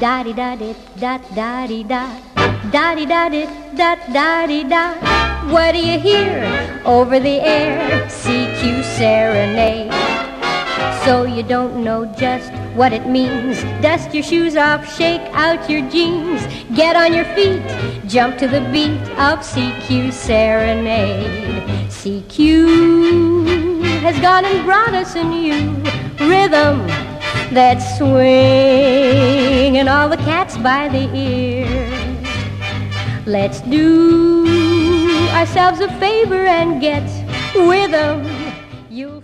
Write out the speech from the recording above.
da di da di da da di da da di da di da da di da. What do you hear over the air? CQ serenade. So you don't know just what it means. Dust your shoes off, shake out your jeans, get on your feet, jump to the beat of CQ serenade. CQ has gone and brought us a new rhythm that swing and the cats by the ear. Let's do ourselves a favor and get with 'em. You'll